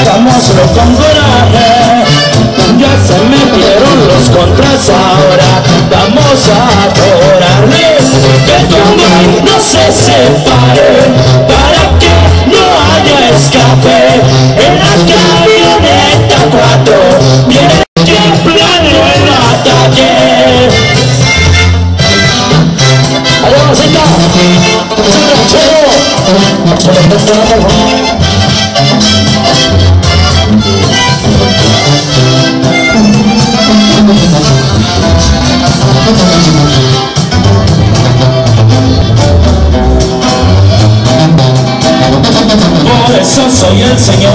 hagámoslo con coraje. Ya se metieron los contras ahora Vamos a adorarles Que tu amor no se separe Para que no haya escape. En la camioneta 4 Viene temblando en la calle ¡Adiós, soy el Señor.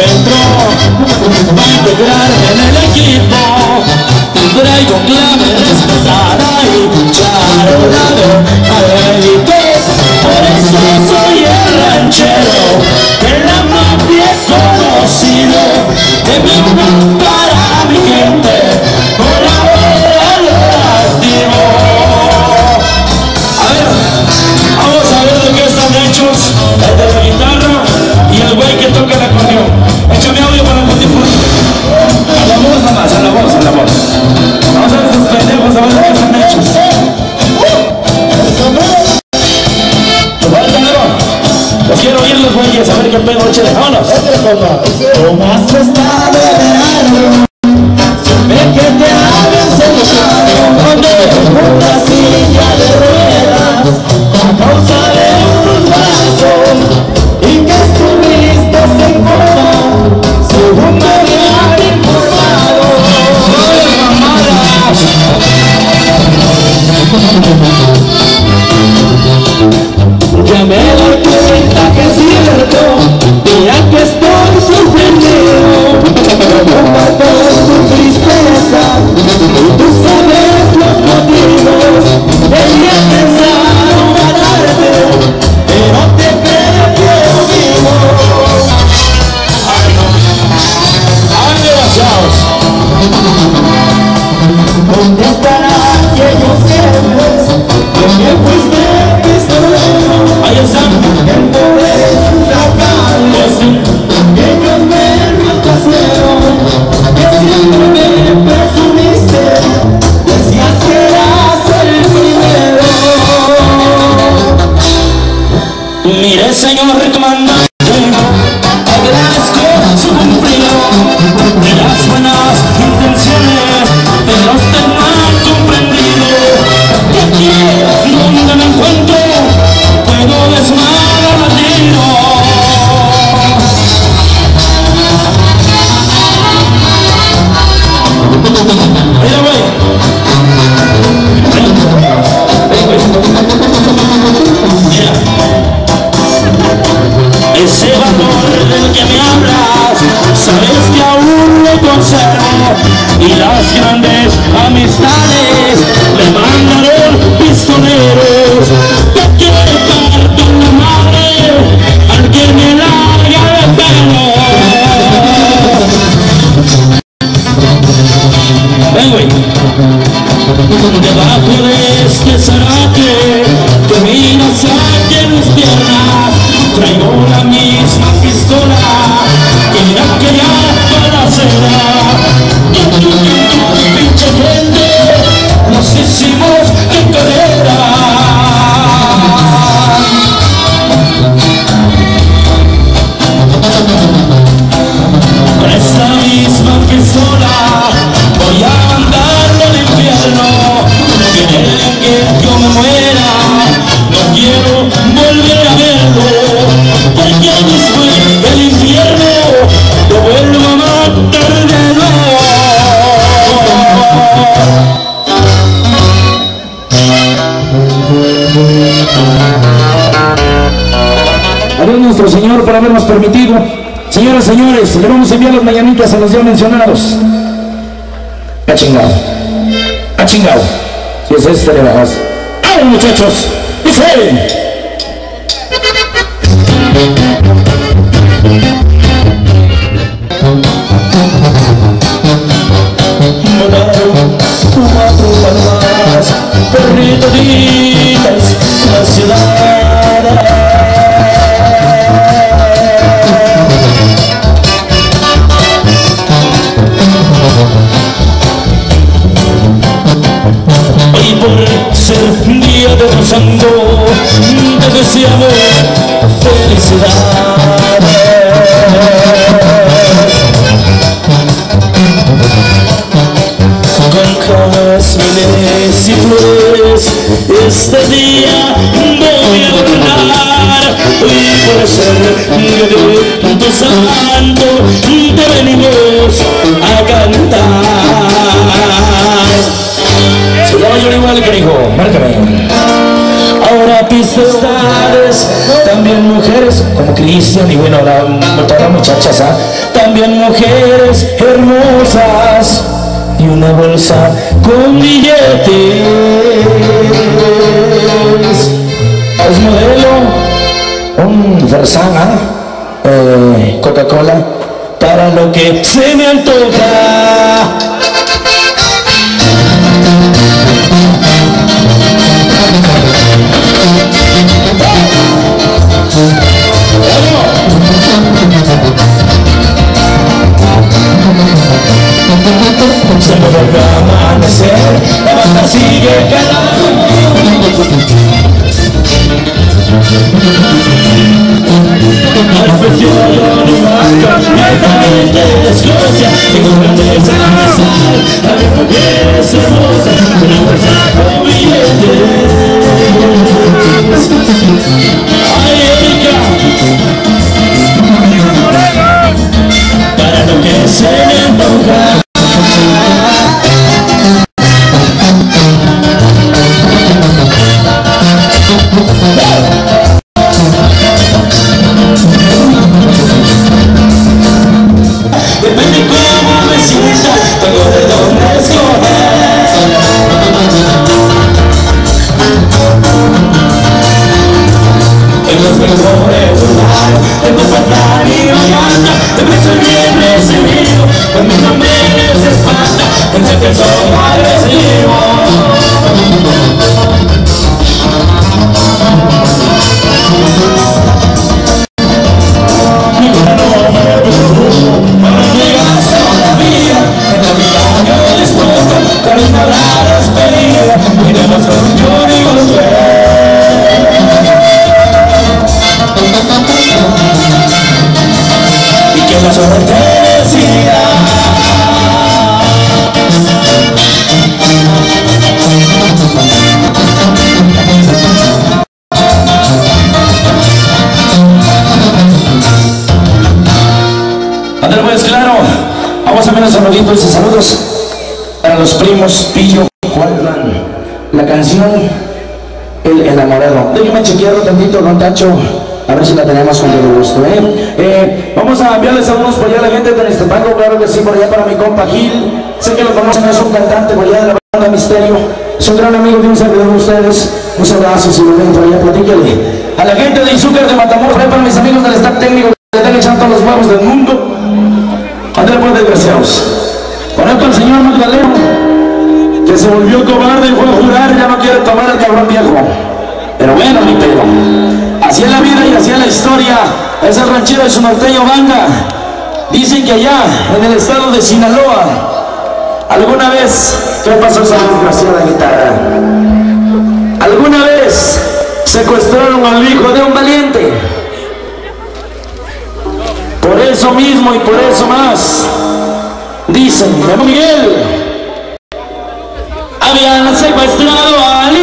encuentro. Va a integrarme en el equipo. Traigo clave respetada y charola de adelitos Por eso soy el ranchero En la mafia conocido De mi para mi gente Vamos a ver de qué están hechos, este el de la guitarra. Zapata. las grandes amistades le mandaron pistoleros. Por habernos permitido. Señoras y señores, le vamos a enviar las mañanitas a los ya mencionados. A chingado. A chingado. Si es este, le bajas. ¡Vamos, muchachos! ¡Dice! Volaron la ciudad y por ser día de tu santo te venimos a cantar Se llama igual que dijo, márcame. ahora pistas Amistades, también mujeres como Cristian y bueno, la, todas las muchachas, ¿ah? también mujeres hermosas y una bolsa con billetes. Versana, eh, Coca-Cola, para lo que se me antoja. se me vuelve a amanecer la banda sigue calando al precioso animal mientras de Escocia tengo grandeza universal a mi mujer es hermosa una fuerza con billetes ay Erika para lo que se me antoja que soy agresivo. Mi me para llegar todavía, en la vida yo dispuesto, también habrá despedida, y de los yo y que la suerte decida saluditos y saludos para los primos Pillo Juan La canción El enamorado. Déjame chequearlo tantito con Tacho, a ver si la tenemos con todo gusto, ¿eh? Eh, Vamos a enviarles saludos por allá a la gente de Nestepango, claro que sí, por allá para mi compa Gil. Sé que lo conocen, es un cantante por allá de la banda Misterio. Es un gran amigo de un servidor de ustedes. Un abrazo, si lo ven por allá, platíquele. A la gente de Izúcar de Matamoros, para mis amigos del staff técnico echando todos los huevos del mundo. André pues desgraciados. Por esto el señor Magdaleno, que se volvió cobarde y fue a jurar, ya no quiere tomar el cabrón viejo. Pero bueno, mi pedo. Así es la vida y así es la historia. Es el ranchero de su norteño banda. Dicen que allá, en el estado de Sinaloa, alguna vez, ¿qué pasó esa desgraciada guitarra? Alguna vez secuestraron al hijo de un valiente. Por eso mismo y por eso más, dicen, Miguel, habían secuestrado al hijo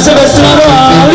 Sebastian.